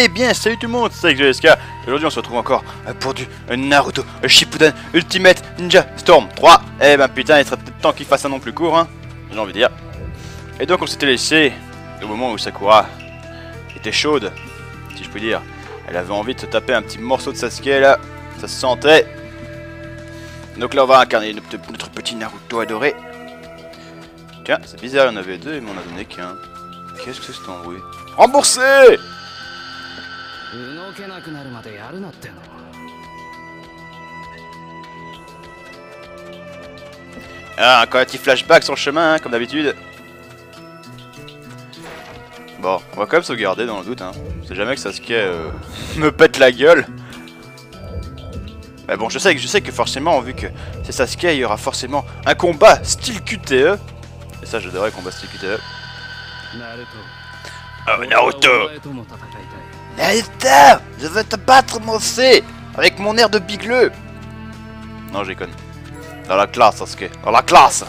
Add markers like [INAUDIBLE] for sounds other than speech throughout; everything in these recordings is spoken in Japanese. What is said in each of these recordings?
Eh bien, salut tout le monde, c'est XGSK. Et Aujourd'hui, on se retrouve encore euh, pour du euh, Naruto Shippuden Ultimate Ninja Storm 3. Eh ben putain, il serait peut-être temps qu'il fasse un nom plus court, hein, j'ai envie de dire. Et donc, on s'était laissé au moment où Sakura était chaude, si je puis dire. Elle avait envie de se taper un petit morceau de Sasuke là, ça se sentait. Donc là, on va incarner notre, petit Naruto adoré. Tiens, c'est bizarre, il y en avait deux, mais on a donné qu'un. Qu'est-ce que c'est cet embrouille Remboursé 動けなくなるまでやるなっての Ah, encore un petit flashback sur le chemin, hein, comme d'habitude. Bon, on va quand même sauvegarder dans le doute. Hein. C'est jamais que Sasuke euh, [LAUGHS] me pète la gueule. Mais bon, je sais que je sais que forcément, vu que c'est Sasuke, il y aura forcément un combat style QTE. Et ça, j'adorais combat style QTE. ナルト Oh, Naruto Alistair, je veux te battre, mon C Avec mon air de bigleux Non, j'éconne. Dans la classe, Sasuke. Dans la classe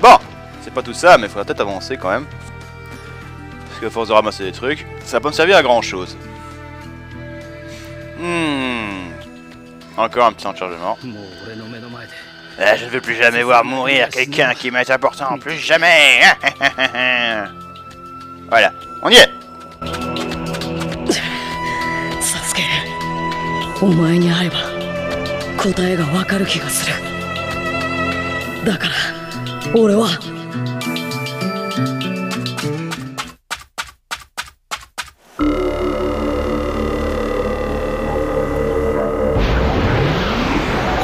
Bon C'est pas tout ça, mais il faudra peut-être avancer quand même. Parce que force de ramasser des trucs, ça va pas me servir à grand-chose. Hmm. Encore un petit enchargement. Ah, eh, je ne veux plus jamais voir mourir quelqu'un qui m'est important. Plus jamais [LAUGHS] Voilà, on y est お前に会えば答えがわかる気がする。だから俺は。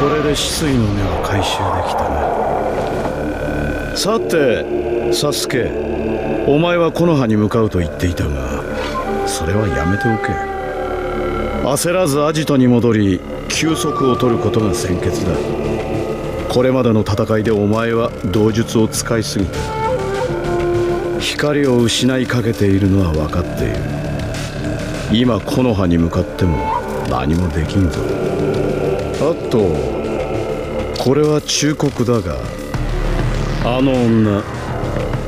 これで止水の目は回収できたな。さてサスケお前は木の葉に向かうと言っていたがそれはやめておけ。焦らずアジトに戻り休息を取ることが先決だ。これまでの戦いでお前は道術を使いすぎた。光を失いかけているのは分かっている。今木の葉に向かっても何もできんぞ。あとこれは忠告だがあの女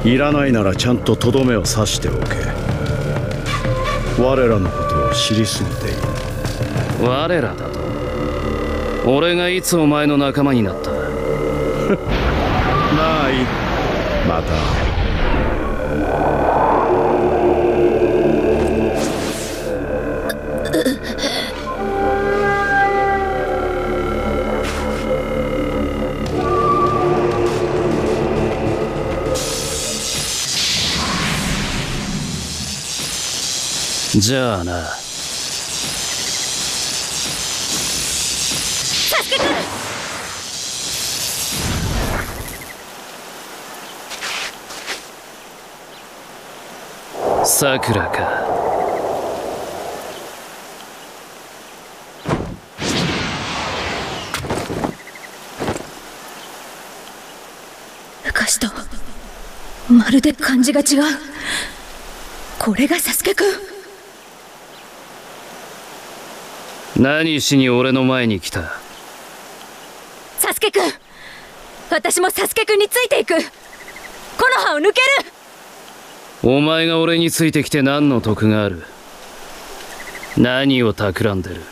いらないならちゃんととどめを刺しておけ。我らのことを知りすぎている。我らだと。俺がいつお前の仲間になった？まあいい。また。じゃあなさくらか。昔とまるで感じが違う。これがサスケくん。何しに俺の前に来た？サスケくん。私もサスケくんについていく。この葉を抜けるお前が俺についてきて何の得がある？何を企んでる？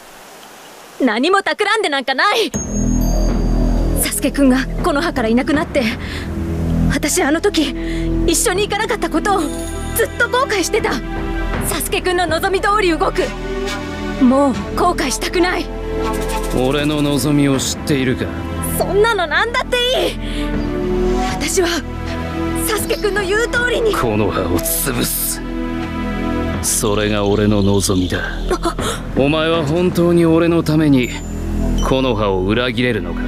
何も企んでなんかない！サスケくんがこの葉からいなくなって私あの時一緒に行かなかったことをずっと後悔してた。サスケくんの望み通り動く。もう後悔したくない。俺の望みを知っているか？そんなのなんだっていい！私はサスケくんの言う通りに。この葉を潰す。それが俺の望みだ。お前は本当に俺のためにこの葉を裏切れるのか？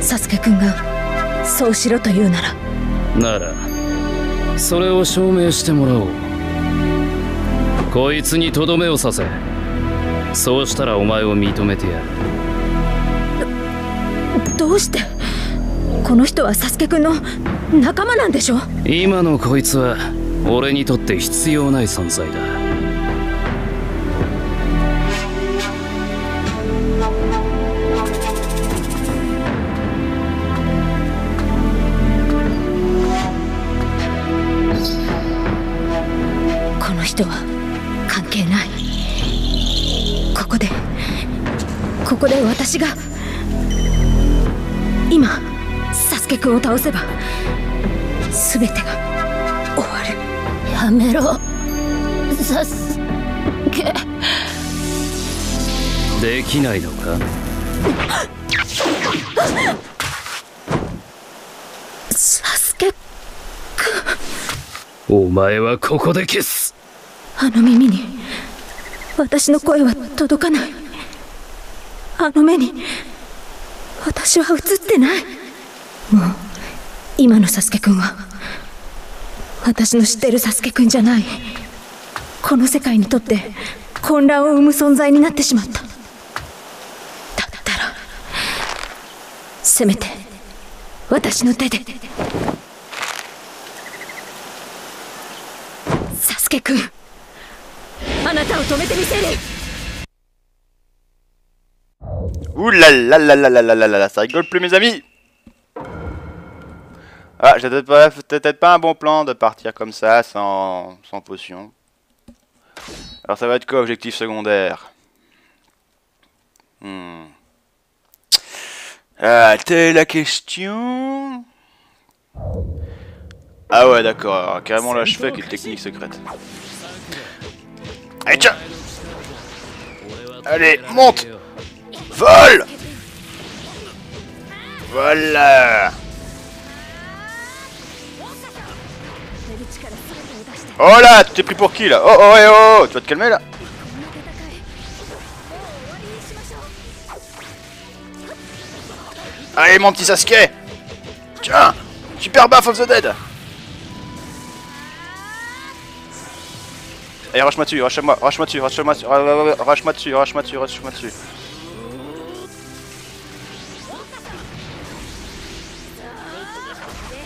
サスケくんがそうしろと言うなら。ならそれを証明してもらおう。こいつにとどめを刺せそうしたらお前を認めてやる。どうして？この人はサスケくんの仲間なんでしょ？今のこいつは俺にとって必要ない存在だ。人は関係ない。ここでここで私が今サスケくんを倒せば全てが終わる。やめろ。サスケ。できないのか？サスケお前はここで消す。あの耳に私の声は届かない。あの目に私は映ってないもう今のサスケくんは私の知ってるサスケくんじゃない。この世界にとって混乱を生む存在になってしまった。だったらせめて私の手で。サスケくんあなたを止めてみせる。Ouh là là là là là là là là ça rigole plus mes amis. Ah, j'ai peut-être pas, peut-être pas un bon plan de partir comme ça, sans, sans potion. Alors ça va être quoi, objectif secondaire? Hmm. Ah, telle la question. Ah ouais, d'accord, carrément là je fais avec une technique secrète. Allez, tiens! Allez, monte! Vol Voilà Oh là, tu t'es pris pour qui là Oh oh eh oh Tu vas te calmer là Allez mon petit Sasuke Tiens Super baf of the dead Allez rache-moi dessus, rache-moi, rache-moi dessus, rache-moi dessus, rache-moi dessus, rache-moi dessus, rache-moi dessus.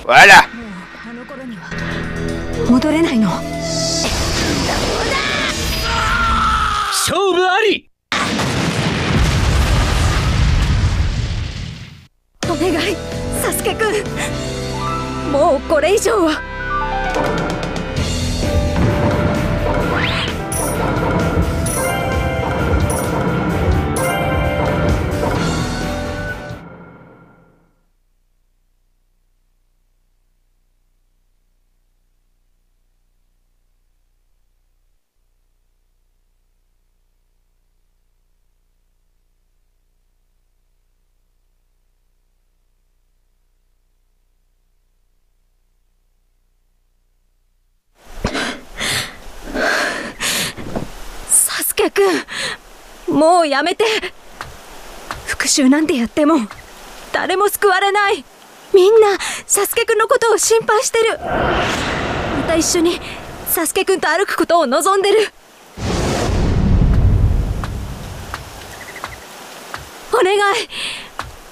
Voilà 戻れないの。勝負あり。お願いサスケくんもうこれ以上はもうやめて。復讐なんてやっても誰も救われない。みんなサスケくんのことを心配してる。また一緒にサスケくんと歩くことを望んでる。お願い。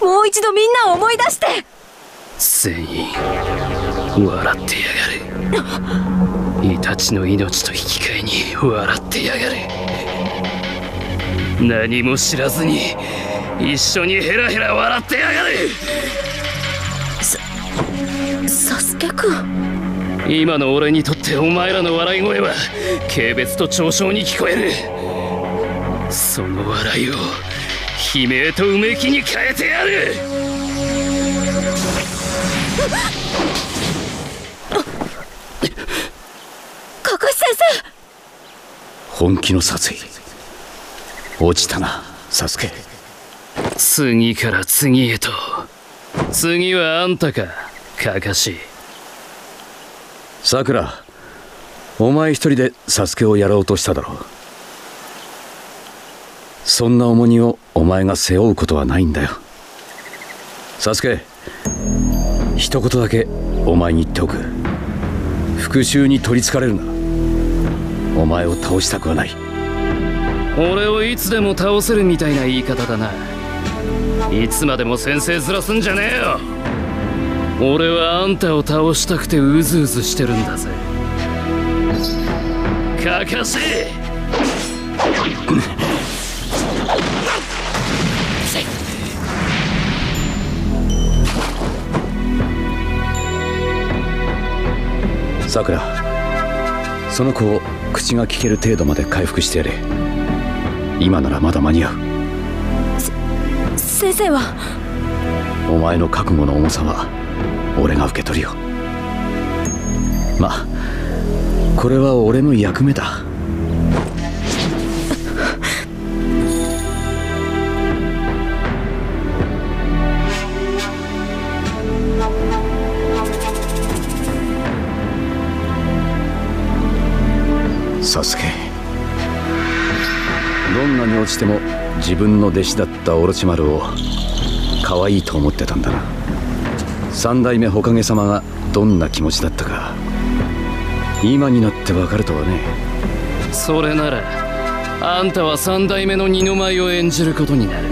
もう一度みんなを思い出して。全員笑ってやがれ。イタチの命と引き換えに笑ってやがれ何も知らずに一緒にヘラヘラ笑ってやがれサスケくん今の俺にとってお前らの笑い声は軽蔑と嘲笑に聞こえる。その笑いを悲鳴とうめきに変えてやる。カカシ先生。本気の殺意落ちたなサスケ。次から次へと。次はあんたかカカシ。さくらお前一人でサスケをやろうとしただろう。そんな重荷をお前が背負うことはないんだよ。サスケ一言だけお前に言っておく。復讐に取りつかれるな。お前を倒したくはない俺をいつでも倒せるみたいな言い方だな。いつまでも先生ずらすんじゃねえよ。俺はあんたを倒したくてうずうずしてるんだぜ。カカシさくらその子を口が聞ける程度まで回復してやれ。今ならまだ間に合う。先生は？お前の覚悟の重さは俺が受け取るよ。まあこれは俺の役目だに落ちても自分の弟子だったオロチマルを可愛いと思ってたんだな。三代目火影様がどんな気持ちだったか。今になってわかるとはね。それならあんたは三代目の二の舞を演じることになる。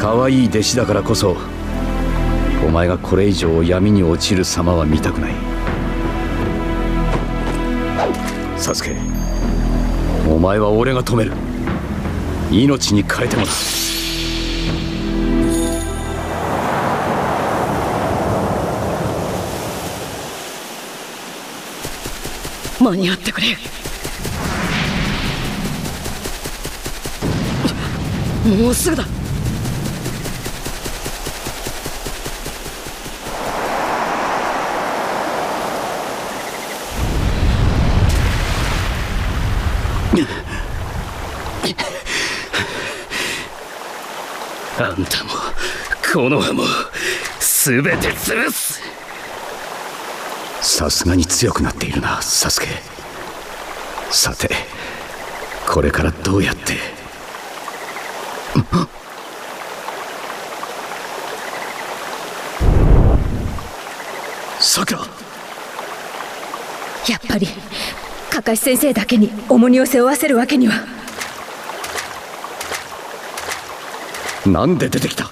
可愛い弟子だからこそお前がこれ以上闇に落ちる様は見たくない。サスケ。お前は俺が止める命に変えてもだ。間に合ってくれ。もうすぐだあんたもこの葉も全て潰す。さすがに強くなっているなサスケ。さてこれからどうやって？さくらやっぱりカカシ先生だけに重荷を背負わせるわけには。なんで出てきた？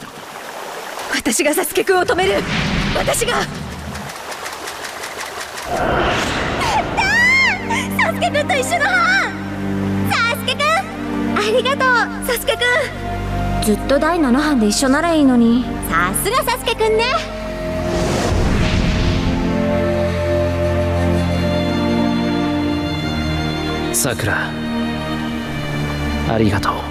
私がサスケくんを止める。私が。サスケくんと一緒の班サスケくんありがとうサスケくんずっと第7班で一緒ならいいのに。さすがサスケくんね。さくらありがとう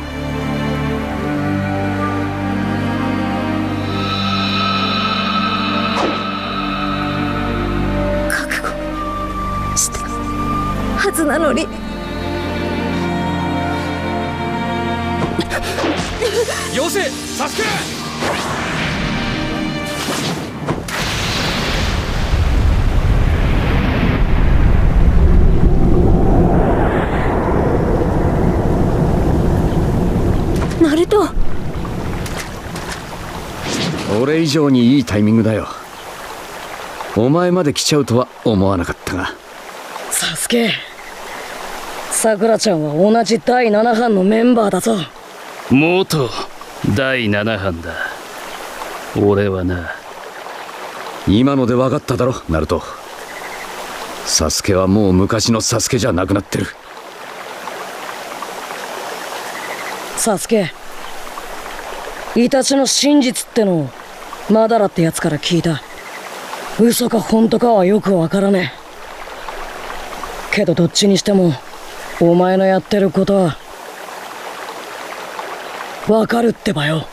ずなのに。よせサスケナルト。俺以上にいいタイミングだよ。お前まで来ちゃうとは思わなかったが。サスケさくらちゃんは同じ第7班のメンバーだぞ。元第7班だ。俺はな。今ので分かっただろナルト。サスケはもう昔のサスケじゃなくなってる。サスケイタチの真実ってのをマダラってやつから聞いた。嘘か本当かはよくわからねえ。けどどっちにしてもお前のやってることはわかるってばよ。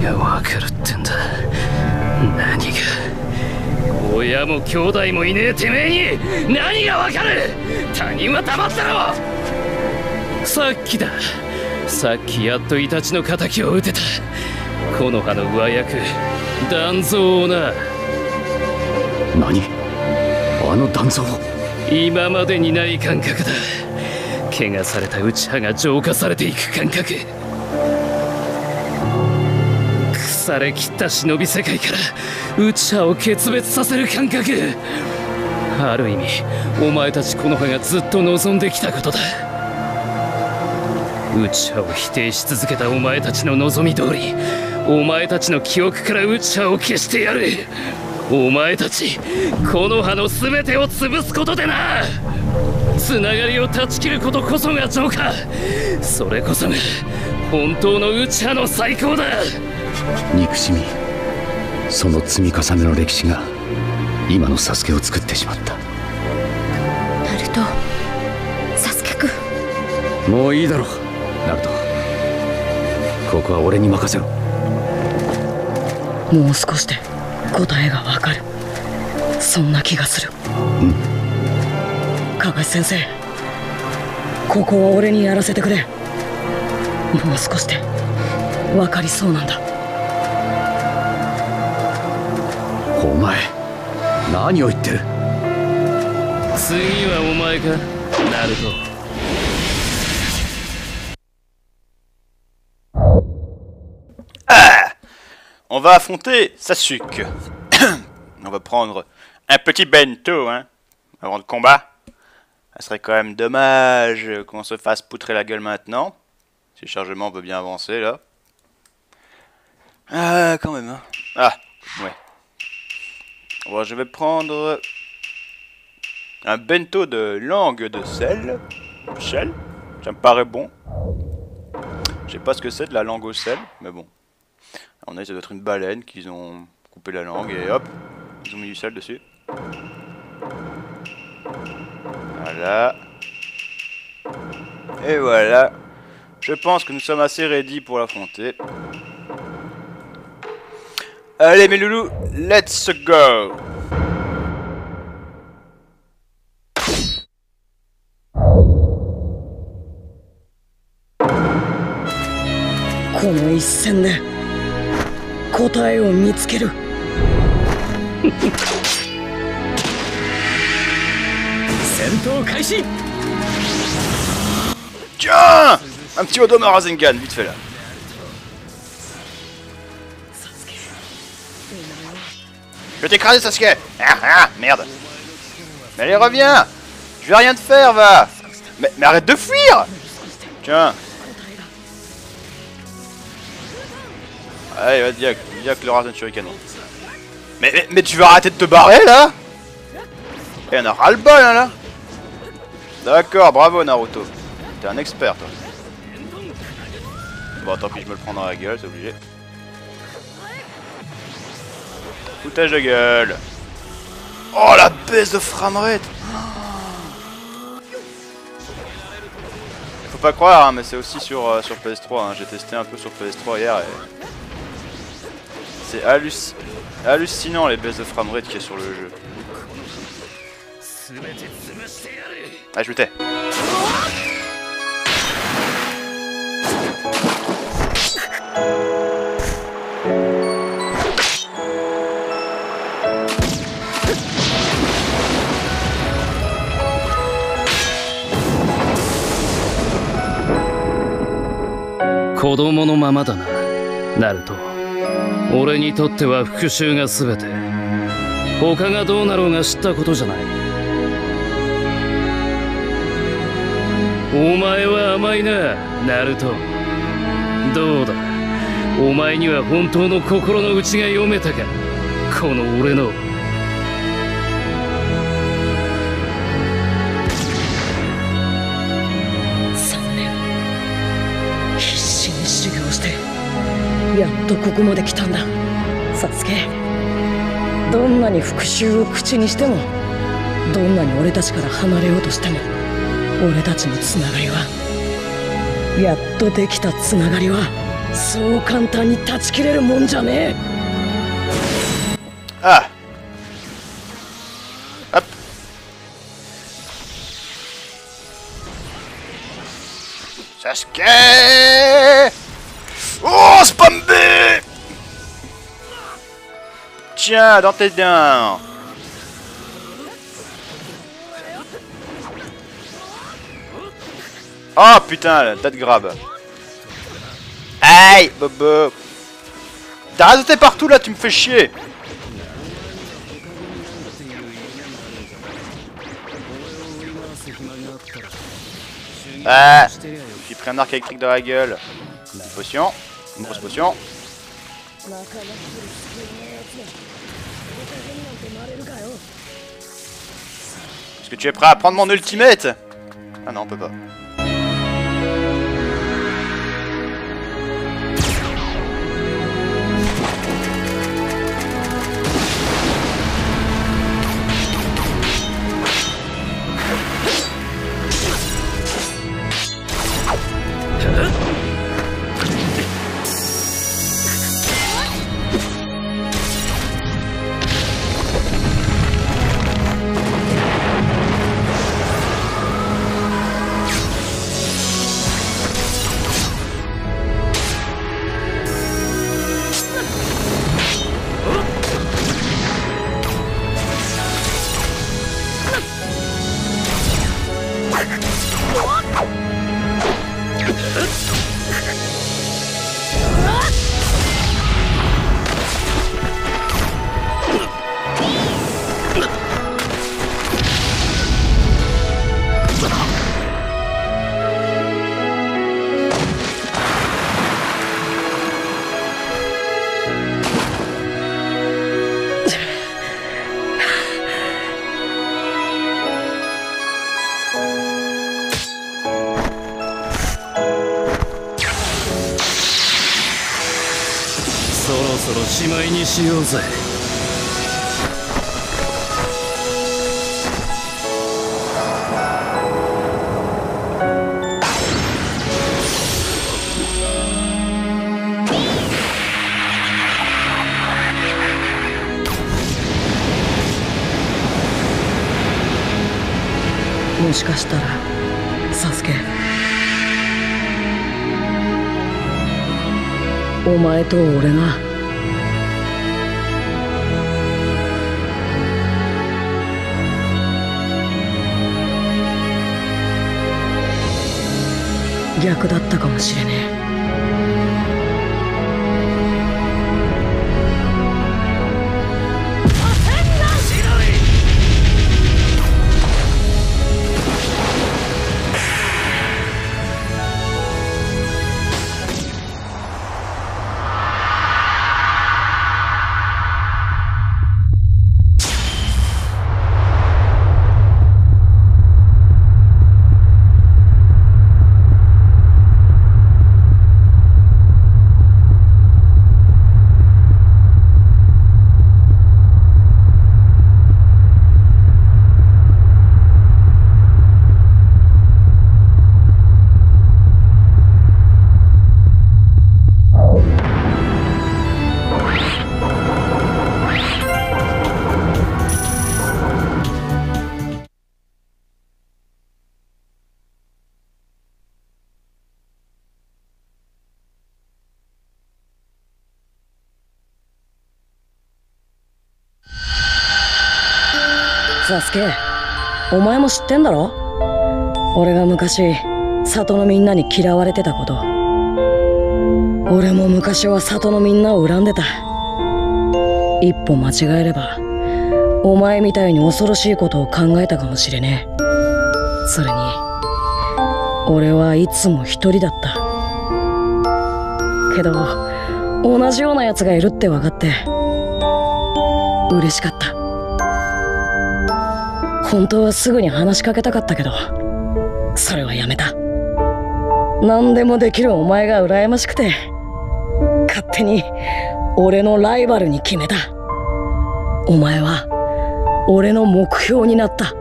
いやわかるってんだ。何が？親も兄弟もいねえてめえに何がわかる？他人は黙ったろ！さっきだ。さっきやっとイタチの敵を討てた。木の葉の上役断蔵をな。何？あの断層今までにない感覚だ。怪我された内葉が浄化されていく感覚。腐れ切った忍び世界から内葉を決別させる感覚。ある意味お前たちこの葉がずっと望んできたことだ。内葉を否定し続けたお前たちの望み通りお前たちの記憶から内葉を消してやる。お前たちこの葉の全てを潰すことでな。つながりを断ち切ることこそが浄化。それこそが本当の内葉の最高だ。憎しみその積み重ねの歴史が今のサスケを作ってしまった。ナルトサスケくんもういいだろナルト。ここは俺に任せろ。もう少しで答えがわかる。そんな気がする。うん。加賀先生ここは俺にやらせてくれ。もう少しで分かりそうなんだ。お前何を言ってる？次はお前か。ナルト va affronter Sasuke. [CLEARS THROAT] On va prendre un petit bento, hein, avant le combat. Ça serait quand même dommage qu'on se fasse poutrer la gueule maintenant. Si le chargement peut bien avancer, là. Ah, quand même, hein. Ah, ouais. Bon, je vais prendre un bento de langue de sel. Sel, ça me paraît bon. Je sais pas ce que c'est de la langue au sel, mais bon on a ça doit être une baleine qu'ils ont coupé la langue et hop, ils ont mis du sel dessus. Voilà. Et voilà. Je pense que nous sommes assez ready pour l'affronter. Allez mes loulous, let's go 答えを見つける戦闘開始 Tiens Un petit Odo Rasengan, vite fait là. Je vais t'écraser Sasuke ah, ah, Merde Mais allez reviens Je vais rien te faire va mais, mais arrête de fuir Tiens Allez, vas-y, viens avec le Rasen Shuriken. Mais, mais, mais, tu vas arrêter de te barrer là Et on a ras le bol hein, là D'accord, bravo Naruto. T'es un expert toi. Bon tant pis je me le prends dans la gueule, c'est obligé. Foutage de gueule Oh la baisse de framerate Faut pas croire hein, mais c'est aussi sur, euh, sur PS3, hein. j'ai testé un peu sur PS3 hier et... C'est halluc... hallucinant les baisses de framerate qu'il y a sur le jeu. Ah, je me tais. 俺にとっては復讐が全て。他がどうなろうが知ったことじゃない。お前は甘いなナルト。どうだ。お前には本当の心の内が読めたか。この俺のやっとここまで来たんだ。サスケどんなに復讐を口にしてもどんなに俺たちから離れようとしても俺たちのつながりはやっとできたつながりはそう簡単に断ち切れるもんじゃねえ。Ah Hop Sasuke Tiens, dans tes dents Oh putain, date grab Aïe, Bobo T'as rajouté partout là, tu me fais chier Ah J'ai pris un arc électrique dans la gueule. Une potion. Une grosse potion. Est-ce que tu es prêt à prendre mon ultimate? Ah non, on peut pas. しまいにしようぜ。もしかしたらサスケ。お前と俺が。逆だったかもしれねえ。サスケお前も知ってんだろ？俺が昔里のみんなに嫌われてたこと。俺も昔は里のみんなを恨んでた。一歩間違えればお前みたいに恐ろしいことを考えたかもしれねえ。それに俺はいつも一人だった。けど同じような奴がいるって分かって嬉しかった。本当はすぐに話しかけたかったけどそれはやめた。何でもできるお前が羨ましくて勝手に俺のライバルに決めた。お前は俺の目標になった。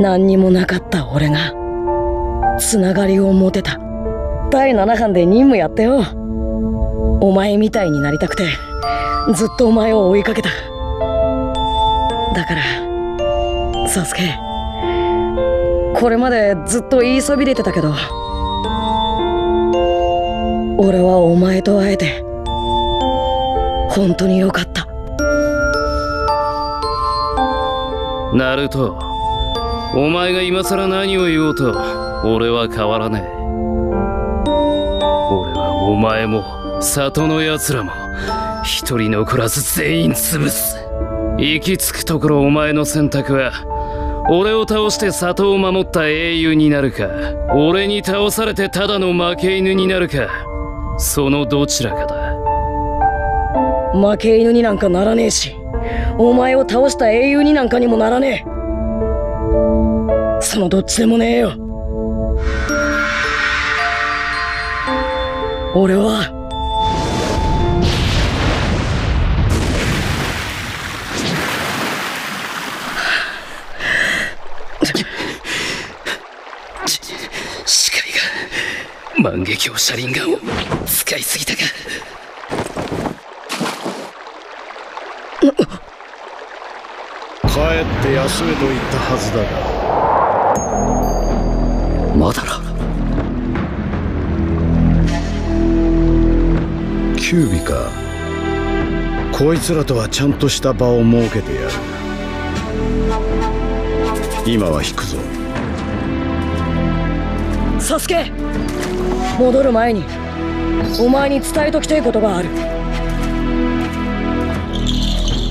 何にもなかった俺がつながりを持てた。第7班で任務やってよ。お前みたいになりたくてずっとお前を追いかけた。だからサスケ。これまでずっと言いそびれてたけど俺はお前と会えて本当によかった。ナルトお前が今更何を言おうと俺は変わらねえ。俺はお前も里の奴らも一人残らず全員潰す。行き着くところお前の選択は俺を倒して里を守った英雄になるか俺に倒されてただの負け犬になるかそのどちらかだ。負け犬になんかならねえしお前を倒した英雄になんかにもならねえ。そのどっちでもねえよ。俺は万華鏡車輪ガンを使いすぎたか。帰って休めと言ったはずだが。まだらキュービかこいつらとはちゃんとした場を設けてやる。今は引くぞ。サスケ戻る前にお前に伝えときたいことがある。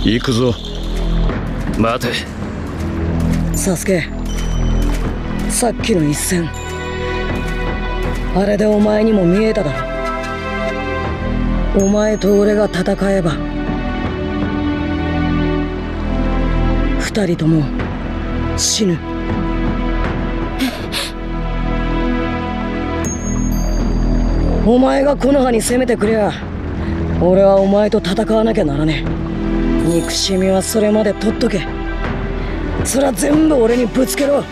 行くぞ。待て。サスケさっきの一戦。あれでお前にも見えただろ。お前と俺が戦えば二人とも死ぬお前がこの葉に攻めてくりゃ俺はお前と戦わなきゃならねえ。憎しみはそれまで取っとけ。それは全部俺にぶつけろ。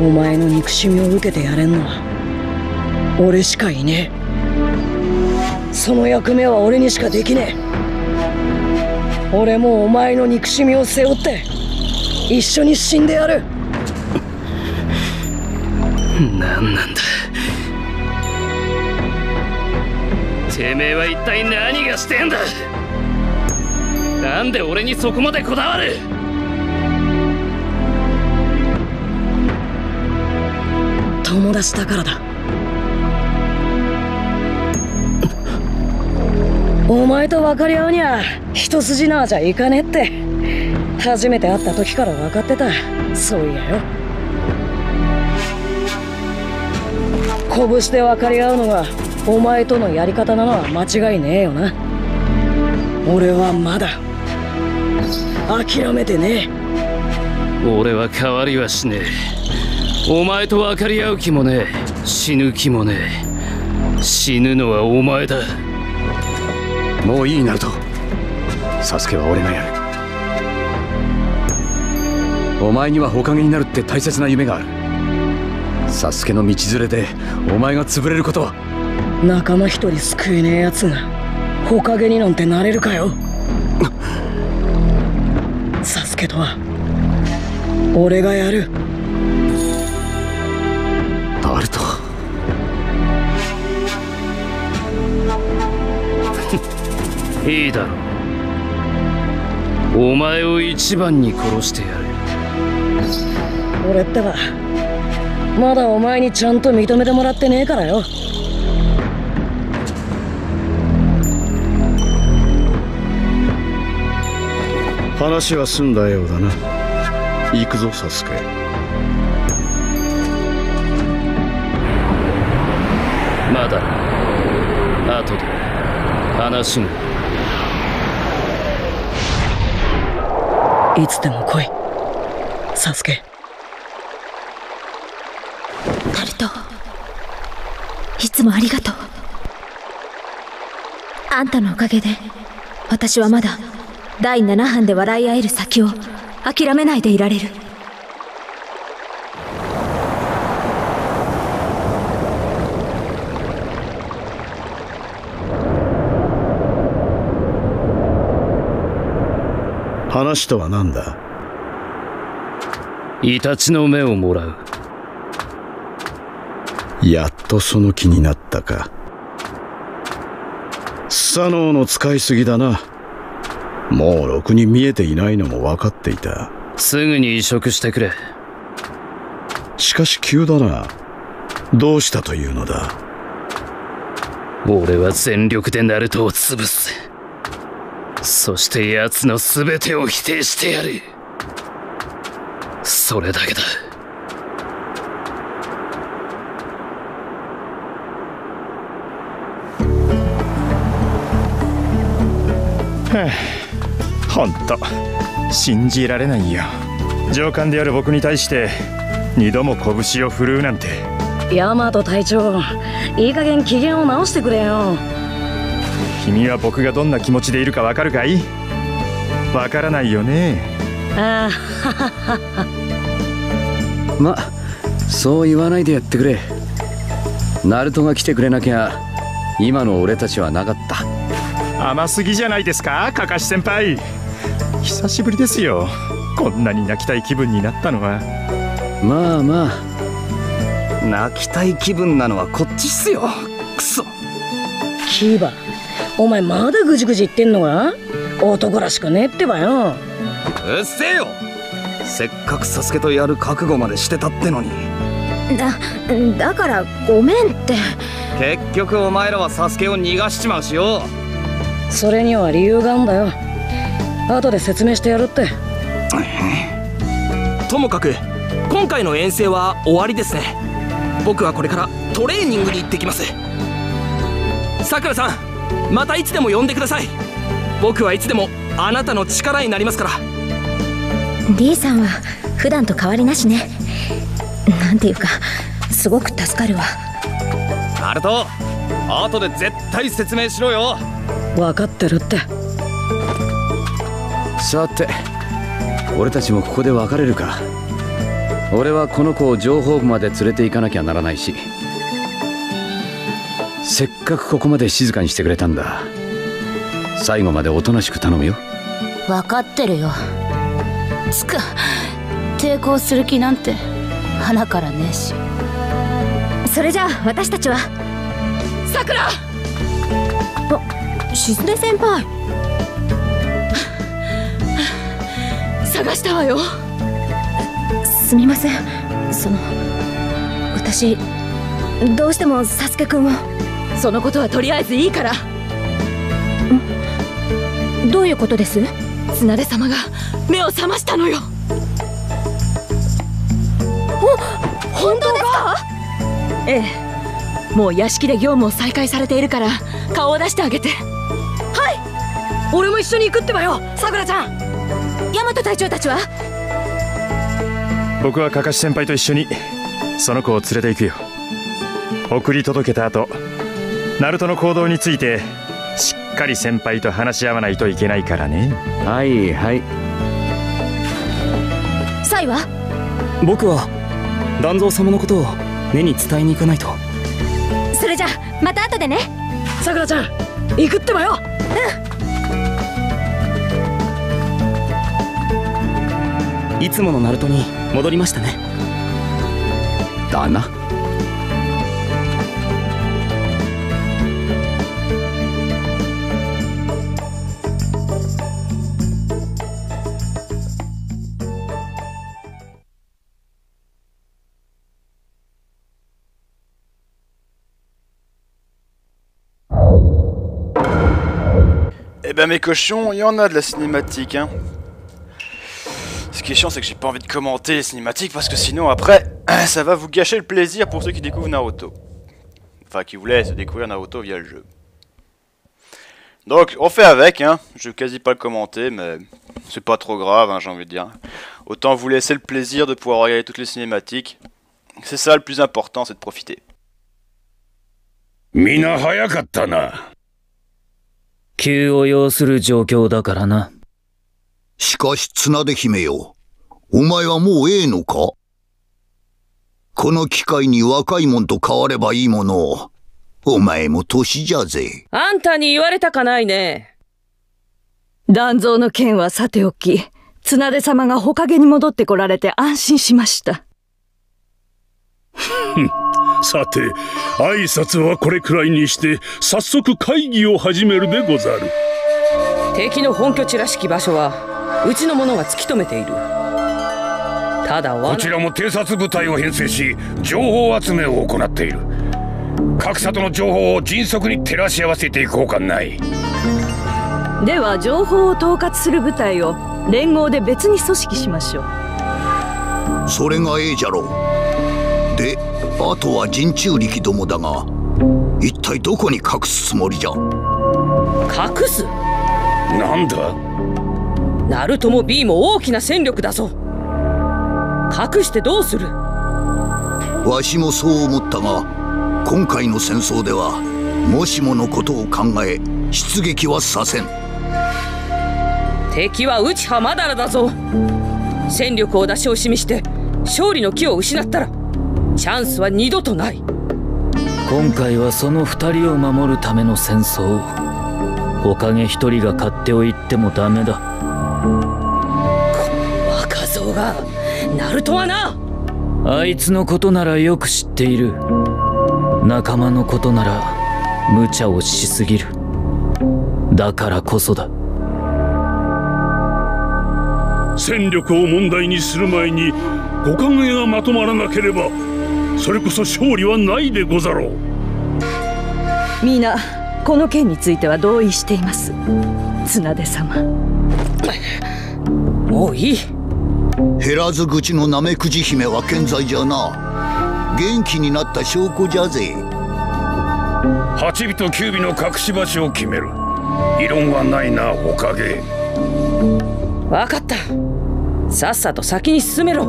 お前の憎しみを受けてやれんのは俺しかいねえ。その役目は俺にしかできねえ。俺もお前の憎しみを背負って一緒に死んでやる。[LAUGHS] 何なんだ。てめえは一体何がしてんだ。なんで俺にそこまでこだわる。友達だからだ。お前と分かり合うには一筋縄じゃいかねえって。初めて会った時から分かってた。そういやよ。拳で分かり合うのがお前とのやり方なのは間違いねえよな。俺はまだ諦めてねえ。俺は変わりはしねえ。お前と分かり合う気もねえ。死ぬ気もねえ。死ぬのはお前だ。もういいナルトサスケは俺がやる。お前には火影になるって大切な夢がある。サスケの道連れでお前が潰れることは仲間一人救えねえやつが火影になんてなれるかよ。[LAUGHS] サスケとは俺がやる。ナルトいいだろう。お前を一番に殺してやる。俺ってばまだお前にちゃんと認めてもらってねえからよ話は済んだようだな。行くぞサスケ。まだ後で話がいつでも来いサスケ。ナルト。いつもありがとう。あんたのおかげで私はまだ第7班で笑い合える先を諦めないでいられる。話とは何だ？イタチの目をもらう。やっとその気になったか。スサノオの使いすぎだなもうろくに見えていないのも分かっていた。すぐに移植してくれ。しかし急だな。どうしたというのだ？俺は全力でナルトを潰す。そして奴の全てを否定してやる。それだけだほんと信じられないよ。上官である僕に対して二度も拳を振るうなんて。ヤマト隊長いい加減機嫌を直してくれよ。君は僕がどんな気持ちでいるかわかるかい？わからないよね。あまそう言わないでやってくれ。ナルトが来てくれなきゃ今の俺たちはなかった。甘すぎじゃないですかカカシ先輩久しぶりですよ。こんなに泣きたい気分になったのは。まあまあ。泣きたい気分なのはこっちっすよ。クソキーバお前まだぐじぐじ言ってんのか？男らしくねえってばよ。うっせえよ。せっかくサスケとやる覚悟までしてたってのに。だだからごめんって。結局お前らはサスケを逃がしちまうしよそれには理由があんだよ後で説明してやるって。ともかく今回の遠征は終わりですね。僕はこれからトレーニングに行ってきます。さくらさんまたいつでも呼んでください。僕はいつでもあなたの力になりますから。D さんは普段と変わりなしね。なんていうかすごく助かるわ。ナルト後で絶対説明しろよ。分かってるってさて俺たちもここで別れるか。俺はこの子を情報部まで連れて行かなきゃならないし。せっかくここまで静かにしてくれたんだ。最後までおとなしく頼むよ。分かってるよ。つか抵抗する気なんて花からねえし。それじゃあ私たちは。さくら！あ静音先輩探したわよ。すみません。その私どうしてもサスケくんを。そのことはとりあえずいいから。どういうことです？綱出様が目を覚ましたのよ。本当ですか？ええ。もう屋敷で業務を再開されているから顔を出してあげて。はい！俺も一緒に行くってばよさくらちゃん大和隊長たちは僕はカカシ先輩と一緒にその子を連れて行くよ送り届けた後ナルトの行動についてしっかり先輩と話し合わないといけないからねはいはいサイは僕は団蔵様のことを根に伝えに行かないとそれじゃまた後でねさくらちゃん行くってばようんいつものナルトに戻りましたねだな Eh ben mes cochons, il y en a de la cinématique hein. Ce qui est chiant c'est que j'ai pas envie de commenter les cinématiques parce que sinon après [CLEARS THROAT] ça va vous gâcher le plaisir pour ceux qui découvrent Naruto. Enfin qui voulaient se découvrir Naruto via le jeu. Donc on fait avec hein, je vais quasi pas le commenter mais c'est pas trop grave hein, j'ai envie de dire. Autant vous laisser le plaisir de pouvoir regarder toutes les cinématiques. C'est ça le plus important, c'est de profiter. みな早かったな急を要する状況だからなしかし綱出姫よ。 お前はもうええのか？この機会に若いもんと変わればいいもの。お前も年じゃぜ。あんたに言われたかないね。団蔵の件はさておき、綱出様がほかげに戻ってこられて安心しました。さて挨拶はこれくらいにして早速会議を始めるでござる敵の本拠地らしき場所は、うちの者が突き止めている。ただこちらも偵察部隊を編成し情報集めを行っている各里の情報を迅速に照らし合わせていくほかないでは情報を統括する部隊を連合で別に組織しましょう。それがええじゃろう。で、あとは人中力どもだが、一体どこに隠すつもりじゃ？隠す？なんだ？ナルトも B も大きな戦力だぞ。隠してどうする？わしもそう思ったが、今回の戦争では、もしものことを考え、出撃はさせん。敵は内派まだらだぞ。戦力を出し惜しみして、勝利の気を失ったら、チャンスは二度とない。今回はその二人を守るための戦争おかげ一人が勝手を言ってもダメだ若造が、ナルトはな。あいつのことならよく知っている。仲間のことなら無茶をしすぎる。だからこそだ。戦力を問題にする前に五影がまとまらなければそれこそ勝利はないでござろう。みんなこの件については同意しています。綱出様。もういい減らず口のナメクジ姫は健在じゃな。元気になった証拠じゃぜ。8尾と9尾の隠し場所を決める。異論はないなおかげ。わかった。さっさと先に進めろ。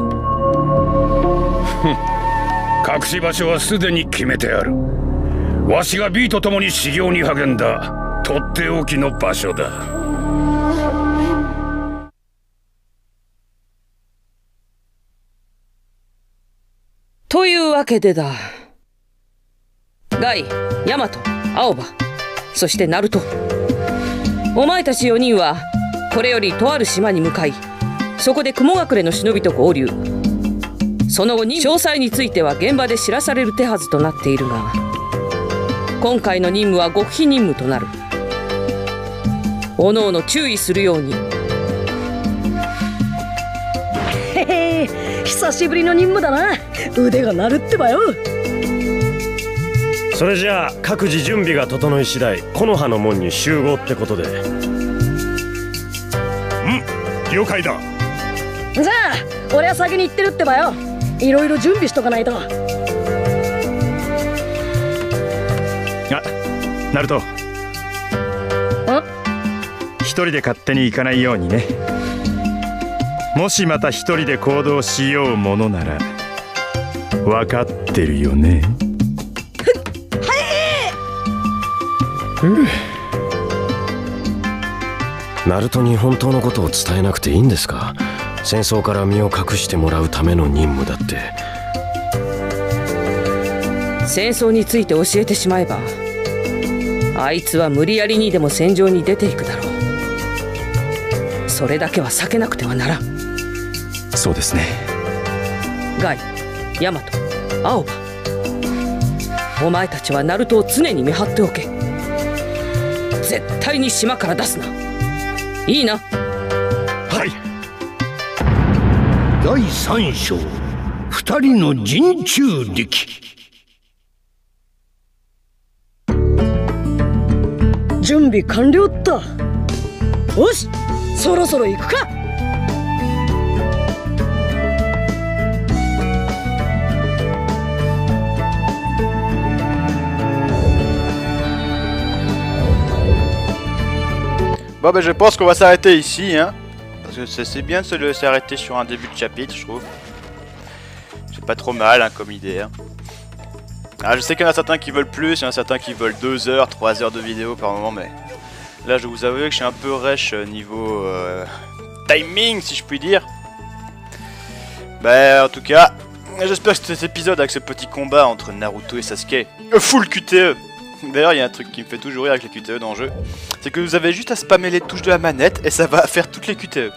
隠し場所はすでに決めてある。わしが B と共に修行に励んだとっておきの場所だわけでだガイヤマト青葉そしてナルト。お前たち4人はこれよりとある島に向かいそこで雲隠れの忍びと合流。その後に詳細については現場で知らされる手はずとなっているが今回の任務は極秘任務となる。おのおの注意するように。へへ。久しぶりの任務だな。腕が鳴るってばよ。それじゃあ各自準備が整い次第木の葉の門に集合ってことで。うん了解だ。じゃあ俺は先に行ってるってばよ。いろいろ準備しとかないと。あナルト。一人で勝手に行かないようにねもしまた一人で行動しようものなら分かってるよね？ナルトに本当のことを伝えなくていいんですか？戦争から身を隠してもらうための任務だって。戦争について教えてしまえばあいつは無理やりにでも戦場に出ていくだろう。それだけは避けなくてはならんそうですね。ガイヤマト青葉お前たちはナルトを常に見張っておけ。絶対に島から出すな。いいな。はい。第三章。二人の人中力準備完了っとよしそろそろ行くか Bon ben je pense qu'on va s'arrêter ici hein. Parce que c'est bien de s'arrêter sur un début de chapitre je trouve. C'est pas trop mal hein, comme idée hein. Ah je sais qu'il y en a certains qui veulent plus, il y en a certains qui veulent 2 heures, 3 heures de vidéo par moment mais... Là je vous avoue que je suis un peu rêche niveau euh, timing si je puis dire. Ben en tout cas, j'espère que cet épisode avec ce petit combat entre Naruto et Sasuke, euh, full QTE D'ailleurs, il y a un truc qui me fait toujours rire avec les QTE dans le jeu, c'est que vous avez juste à spammer les touches de la manette et ça va faire toutes les QTE.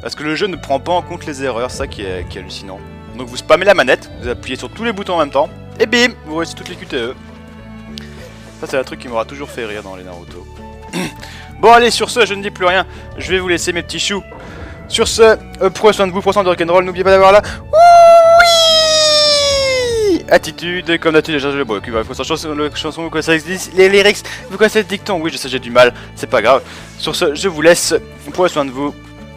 Parce que le jeu ne prend pas en compte les erreurs, ça qui est, hallucinant. Donc vous spammez la manette, vous appuyez sur tous les boutons en même temps, et bim, vous réussissez toutes les QTE. Ça c'est un truc qui m'aura toujours fait rire dans les Naruto. [COUGHS] bon allez, sur ce, je ne dis plus rien, je vais vous laisser mes petits choux. Sur ce, euh, prenez soin de vous, prenez soin de rock'n'roll, n'oubliez pas d'avoir la... Attitude, comme d'habitude, j'ai le bon, va faut chanson, le chanson, vous connaissez les lyrics, vous connaissez le dicton, oui je sais j'ai du mal, c'est pas grave. Sur ce, je vous laisse, prenez soin de vous,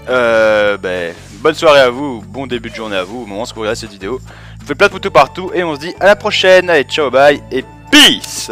euh, ben, bonne soirée à vous, bon début de journée à vous, au moment où vous regardez cette vidéo. Je vous fais plein de photos partout, et on se dit à la prochaine, allez ciao, bye, et peace